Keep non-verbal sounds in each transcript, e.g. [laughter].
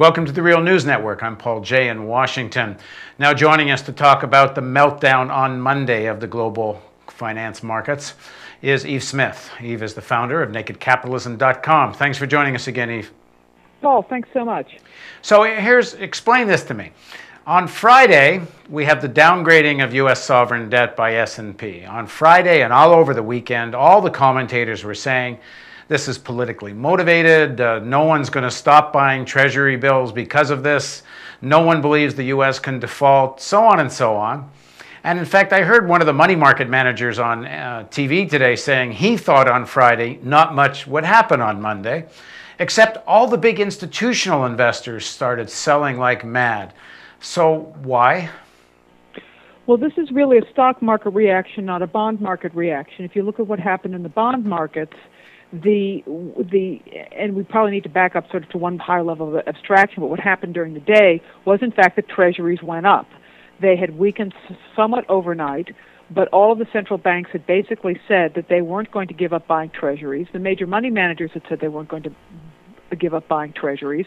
Welcome to the Real News Network. I'm Paul Jay in Washington. Now, joining us to talk about the meltdown on Monday of the global finance markets is Yves Smith. Yves is the founder of NakedCapitalism.com. Thanks for joining us again, Eve. Paul, thanks so much. So, here's explain this to me. On Friday, we have the downgrading of U.S. sovereign debt by S&P. On Friday and all over the weekend, all the commentators were saying this is politically motivated. Uh, no one's going to stop buying treasury bills because of this. No one believes the U.S. can default, so on and so on. And in fact, I heard one of the money market managers on uh, TV today saying he thought on Friday not much would happen on Monday, except all the big institutional investors started selling like mad. So, why? Well, this is really a stock market reaction, not a bond market reaction. If you look at what happened in the bond markets, the the and we probably need to back up sort of to one higher level of abstraction. But what happened during the day was, in fact, that treasuries went up. They had weakened somewhat overnight, but all of the central banks had basically said that they weren't going to give up buying treasuries. The major money managers had said they weren't going to give up buying treasuries,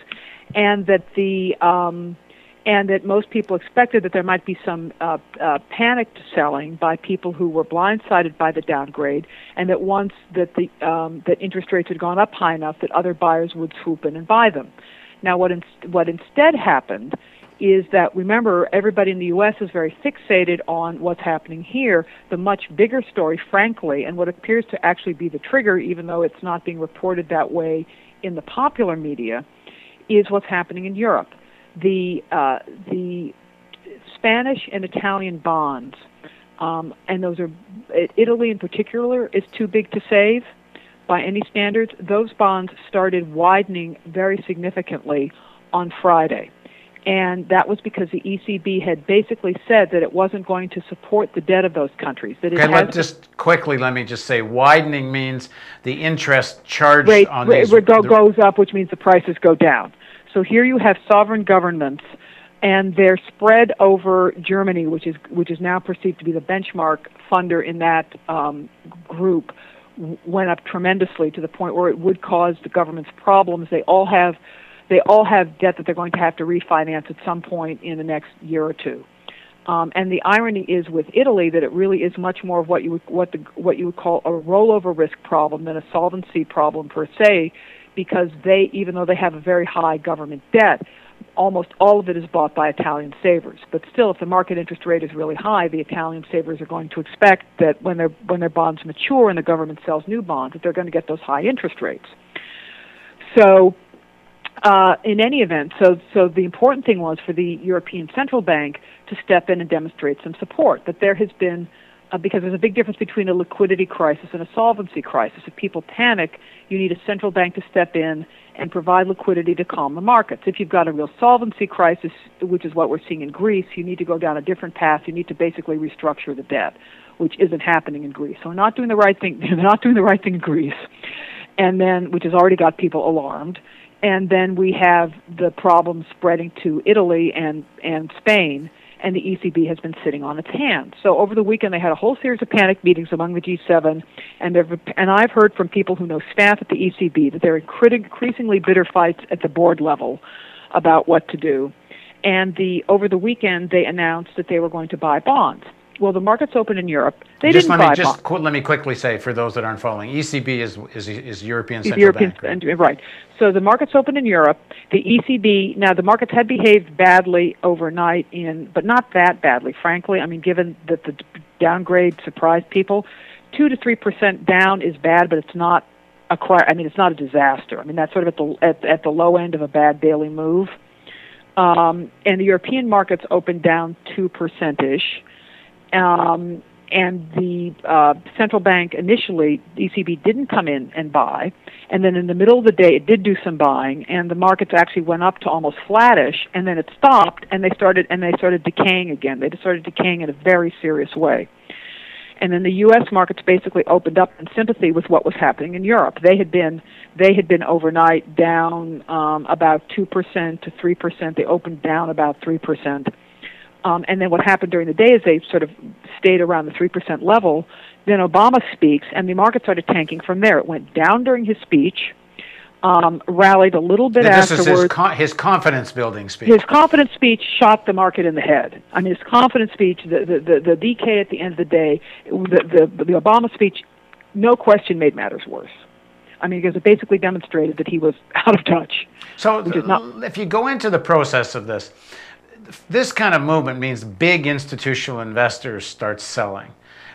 and that the um, and that most people expected that there might be some uh, uh, panicked selling by people who were blindsided by the downgrade, and that once that the um, that interest rates had gone up high enough that other buyers would swoop in and buy them. Now, what in, what instead happened is that remember everybody in the U.S. is very fixated on what's happening here. The much bigger story, frankly, and what appears to actually be the trigger, even though it's not being reported that way in the popular media, is what's happening in Europe the uh, the Spanish and Italian bonds, um, and those are Italy in particular is too big to save by any standards. Those bonds started widening very significantly on Friday. And that was because the ECB had basically said that it wasn't going to support the debt of those countries. That okay, let just quickly let me just say widening means the interest charged rate, on rate, these rate goes up, which means the prices go down. So here you have sovereign governments, and they're spread over Germany, which is which is now perceived to be the benchmark funder in that um, group, went up tremendously to the point where it would cause the government's problems. They all have they all have debt that they're going to have to refinance at some point in the next year or two. Um, and the irony is with Italy that it really is much more of what you would what the what you would call a rollover risk problem than a solvency problem per se, because they, even though they have a very high government debt, almost all of it is bought by Italian savers. But still, if the market interest rate is really high, the Italian savers are going to expect that when their when their bonds mature and the government sells new bonds, that they're going to get those high interest rates. So, uh, in any event, so so the important thing was for the European Central Bank to step in and demonstrate some support. That there has been uh, because there's a big difference between a liquidity crisis and a solvency crisis. If people panic, you need a central bank to step in and provide liquidity to calm the markets. If you've got a real solvency crisis, which is what we're seeing in Greece, you need to go down a different path. You need to basically restructure the debt, which isn't happening in Greece. So we're not doing the right thing. [laughs] They're not doing the right thing in Greece, and then which has already got people alarmed. And then we have the problem spreading to Italy and and Spain and the ECB has been sitting on its hands. So over the weekend, they had a whole series of panic meetings among the G7, and and I've heard from people who know staff at the ECB that there are increasingly bitter fights at the board level about what to do. And the over the weekend, they announced that they were going to buy bonds well, the markets open in Europe. They just didn't let buy me just qu- let me quickly say for those that aren't following, ECB is is, is European Central European, Bank, right? right. So the markets open in Europe. The ECB now the markets had behaved badly overnight in, but not that badly, frankly. I mean, given that the downgrade surprised people, two to three percent down is bad, but it's not a I mean, it's not a disaster. I mean, that's sort of at the at, at the low end of a bad daily move. Um, and the European markets opened down two percent ish um, and the uh, central bank initially, ECB didn't come in and buy, and then in the middle of the day it did do some buying, and the markets actually went up to almost flattish, and then it stopped, and they started and they started decaying again. They started decaying in a very serious way. And then the U.S. markets basically opened up in sympathy with what was happening in Europe. They had been they had been overnight down um, about two percent to three percent. They opened down about three percent um, and then what happened during the day is they sort of stayed around the 3% level. Then Obama speaks, and the market started tanking from there. It went down during his speech. um, rallied a little bit this afterwards. is his, con- his confidence building speech. His confidence speech shot the market in the head. I mean, his confidence speech, the the the, the DK at the end of the day, the, the the Obama speech, no question made matters worse. I mean, because it basically demonstrated that he was out of touch. So, not, if you go into the process of this, this kind of movement means big institutional investors start selling.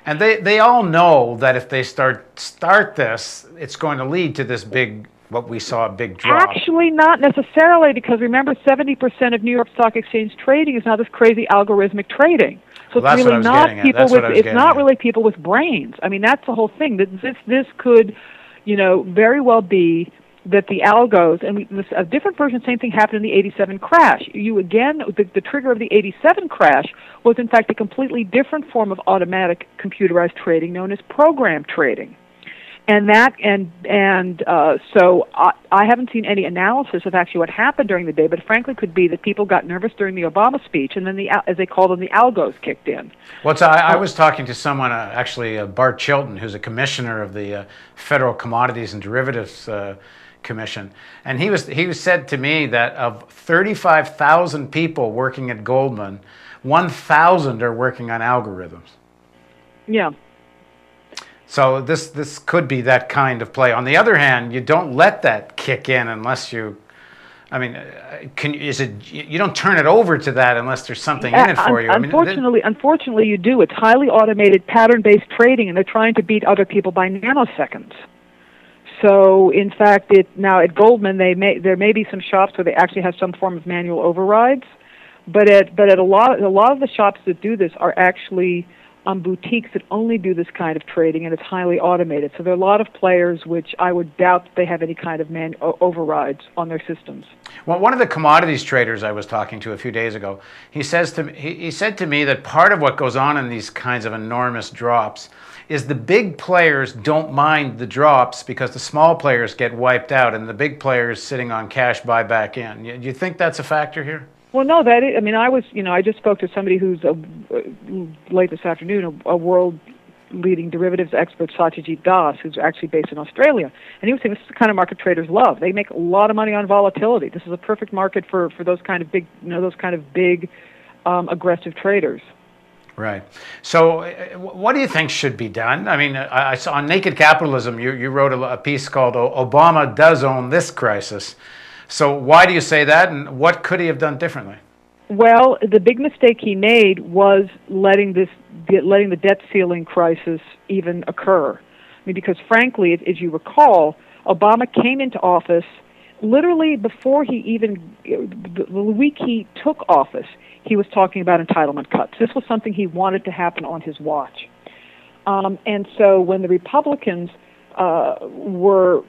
And they, they all know that if they start start this, it's going to lead to this big what we saw a big drop. Actually, not necessarily, because remember, 70% of New York Stock Exchange trading is now this crazy algorithmic trading. So well, it's really not people with it's not at. really people with brains. I mean, that's the whole thing. That This this could, you know, very well be that the algos and this, a different version, same thing happened in the 87 crash. You again, the, the trigger of the 87 crash was in fact a completely different form of automatic computerized trading known as program trading. And that and and uh, so I, I haven't seen any analysis of actually what happened during the day, but frankly, could be that people got nervous during the Obama speech, and then the as they call them, the algos kicked in. Well, I, I was talking to someone, uh, actually uh, Bart Chilton, who's a commissioner of the uh, Federal Commodities and Derivatives uh, Commission, and he was he was said to me that of 35,000 people working at Goldman, 1,000 are working on algorithms. Yeah. So this this could be that kind of play. On the other hand, you don't let that kick in unless you. I mean, uh, can is it you don't turn it over to that unless there's something in it for you. Unfortunately, I mean, unfortunately, you do. It's highly automated, pattern-based trading, and they're trying to beat other people by nanoseconds. So, in fact, it now at Goldman, they may there may be some shops where they actually have some form of manual overrides, but at but at a lot a lot of the shops that do this are actually um, boutiques that only do this kind of trading, and it's highly automated. So there are a lot of players which I would doubt that they have any kind of man overrides on their systems. Well, one of the commodities traders I was talking to a few days ago, he says to he, he said to me that part of what goes on in these kinds of enormous drops is the big players don't mind the drops because the small players get wiped out and the big players sitting on cash buy back in. Do you think that's a factor here? Well, no, that is, I mean, I was, you know, I just spoke to somebody who's a, uh, late this afternoon, a, a world leading derivatives expert, Satyajit Das, who's actually based in Australia, and he was saying this is the kind of market traders love. They make a lot of money on volatility. This is a perfect market for for those kind of big, you know, those kind of big, um, aggressive traders. Right. So, uh, uh what do you think should be done? I mean, uh, I, saw on Naked Capitalism, you, you wrote a, a, piece called Obama Does Own This Crisis. So, why do you say that, and what could he have done differently? Well, the big mistake he made was letting this letting the debt ceiling crisis even occur. I mean, because frankly, as you recall, Obama came into office literally before he even uh, the week he took office he was talking about entitlement cuts. This was something he wanted to happen on his watch. Um, and so when the Republicans uh, were,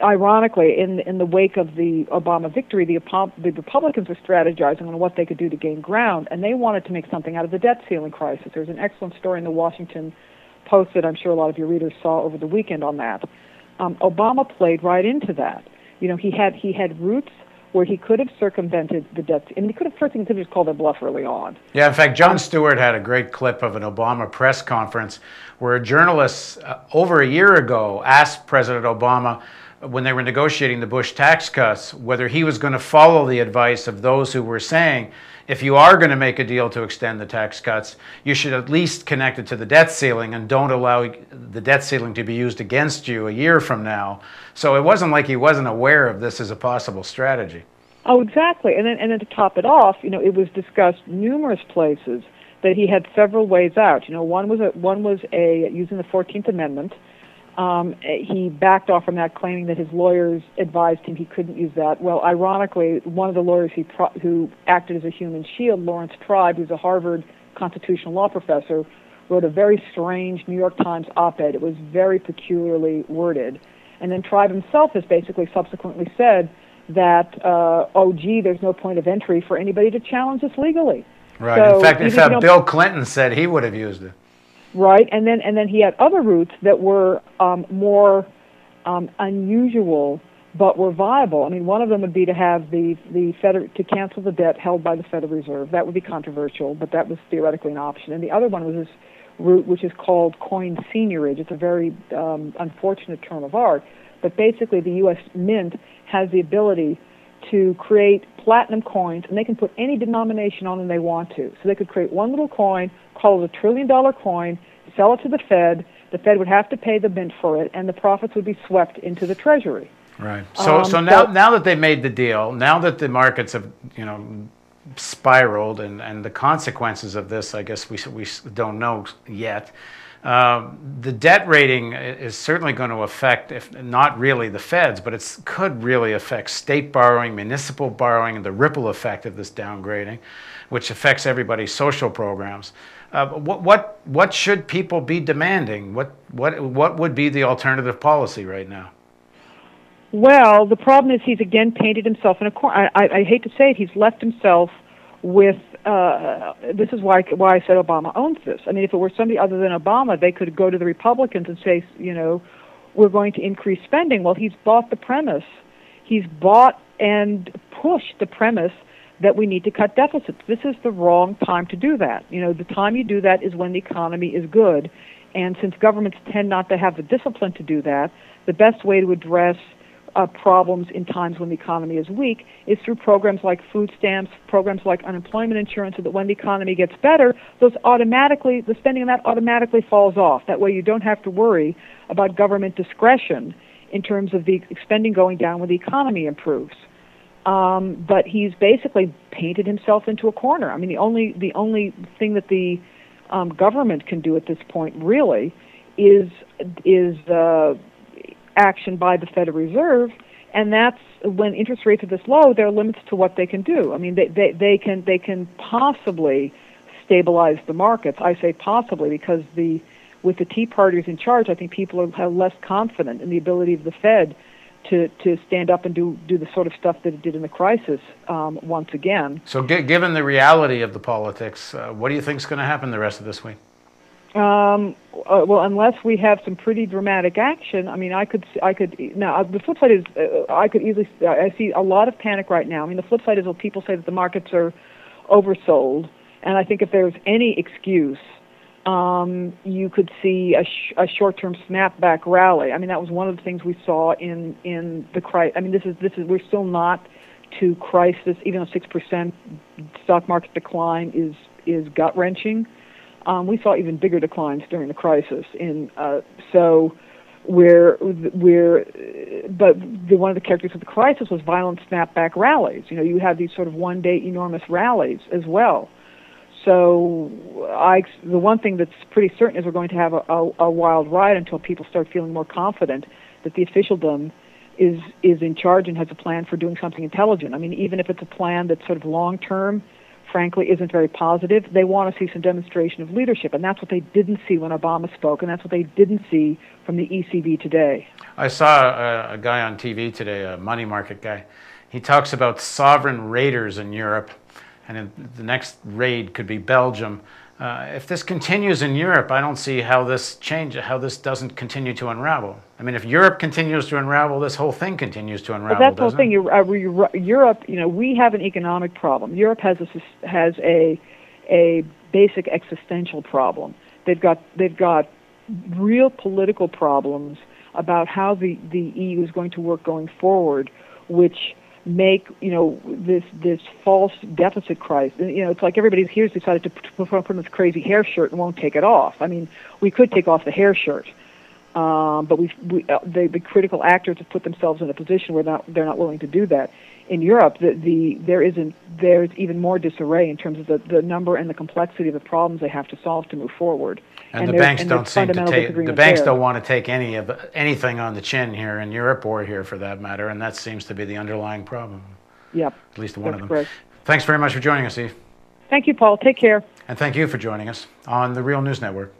ironically, in in the wake of the Obama victory, the, the Republicans were strategizing on what they could do to gain ground, and they wanted to make something out of the debt ceiling crisis. There's an excellent story in the Washington Post that I'm sure a lot of your readers saw over the weekend on that. Um, Obama played right into that. You know, he had he had routes where he could have circumvented the debt. I mean, he could have first thing could have just called their bluff early on. Yeah, in fact, Jon Stewart had a great clip of an Obama press conference where a journalist uh, over a year ago asked President Obama when they were negotiating the Bush tax cuts whether he was going to follow the advice of those who were saying if you are going to make a deal to extend the tax cuts, you should at least connect it to the debt ceiling and don't allow the debt ceiling to be used against you a year from now. So it wasn't like he wasn't aware of this as a possible strategy. Oh, exactly. And then, and then to top it off, you know, it was discussed numerous places that he had several ways out. You know, one was a, one was a using the Fourteenth Amendment. Um, he backed off from that, claiming that his lawyers advised him he couldn't use that. Well, ironically, one of the lawyers he pro- who acted as a human shield, Laurence Tribe, who's a Harvard constitutional law professor, wrote a very strange New York Times op-ed. It was very peculiarly worded and then Tribe himself has basically subsequently said that, uh, oh, gee, there's no point of entry for anybody to challenge this legally. Right. So in fact, in fact Bill Clinton said he would have used it. Right, and then and then he had other routes that were um, more um, unusual, but were viable. I mean, one of them would be to have the the Feder- to cancel the debt held by the Federal Reserve. That would be controversial, but that was theoretically an option. And the other one was this route, which is called coin seigniorage. It's a very um, unfortunate term of art, but basically the U.S. Mint has the ability to create platinum coins, and they can put any denomination on them they want to. So they could create one little coin, call it a trillion dollar coin, sell it to the Fed. The Fed would have to pay the mint for it, and the profits would be swept into the Treasury. Right. So, um, so now, now that they made the deal, now that the markets have, you know, spiraled, and, and the consequences of this, I guess we we don't know yet. Um, the debt rating is certainly going to affect, if not really the Feds, but it could really affect state borrowing, municipal borrowing, and the ripple effect of this downgrading, which affects everybody's social programs. Uh, what, what, what should people be demanding? What, what, what would be the alternative policy right now? Well, the problem is he's again painted himself in a corner. I, I, I hate to say it, he's left himself with uh, this is why why I said Obama owns this. I mean, if it were somebody other than Obama, they could go to the Republicans and say, you know, we're going to increase spending. Well, he's bought the premise. He's bought and pushed the premise that we need to cut deficits. This is the wrong time to do that. You know, the time you do that is when the economy is good. And since governments tend not to have the discipline to do that, the best way to address uh, problems in times when the economy is weak is through programs like food stamps, programs like unemployment insurance, so that when the economy gets better, those automatically the spending on that automatically falls off. That way, you don't have to worry about government discretion in terms of the spending going down when the economy improves. Um, but he's basically painted himself into a corner. I mean, the only the only thing that the um, government can do at this point really is is uh, action by the Federal Reserve, and that's when interest rates are this low, there are limits to what they can do. I mean, they, they, they can they can possibly stabilize the markets. I say possibly because the with the Tea Party's in charge, I think people are, are less confident in the ability of the Fed to, to stand up and do, do the sort of stuff that it did in the crisis um, once again. So, g- given the reality of the politics, uh, what do you think is going to happen the rest of this week? Um, uh, well, unless we have some pretty dramatic action, I mean, I could, I could. Now, uh, the flip side is, uh, I could easily. I see a lot of panic right now. I mean, the flip side is, well, people say that the markets are oversold, and I think if there's any excuse, um, you could see a, sh- a short-term snapback rally. I mean, that was one of the things we saw in in the crisis. I mean, this is this is we're still not to crisis, even though six percent stock market decline is is gut wrenching um, we saw even bigger declines during the crisis. In uh, so we're we're but the, one of the characteristics of the crisis was violent snapback rallies. You know, you had these sort of one-day enormous rallies as well. So I the one thing that's pretty certain is we're going to have a, a, a wild ride until people start feeling more confident that the officialdom is is in charge and has a plan for doing something intelligent. I mean, even if it's a plan that's sort of long term frankly, isn't very positive. They want to see some demonstration of leadership, and that's what they didn't see when Obama spoke, and that's what they didn't see from the ECB today. I saw a, a guy on TV today, a money market guy. He talks about sovereign raiders in Europe, and the next raid could be Belgium. Uh, if this continues in Europe, I don't see how this change, how this doesn't continue to unravel. I mean, if Europe continues to unravel, this whole thing continues to unravel. But that's the whole thing. Uh, Europe, you know, we have an economic problem. Europe has a has a a basic existential problem. They've got they've got real political problems about how the the EU is going to work going forward, which make you know this this false deficit crisis. You know, it's like everybody here's decided to put on this crazy hair shirt and won't take it off. I mean, we could take off the hair shirt, um, but we, we uh, the, the critical actors have put themselves in a position where not they're not willing to do that. In Europe, the, the there isn't there's even more disarray in terms of the, the number and the complexity of the problems they have to solve to move forward. And, and the banks don't seem to take the banks there. don't want to take any of anything on the chin here in Europe or here for that matter, and that seems to be the underlying problem. Yep. At least one of them. Correct. Thanks very much for joining us, Yves. Thank you, Paul. Take care. And thank you for joining us on the Real News Network.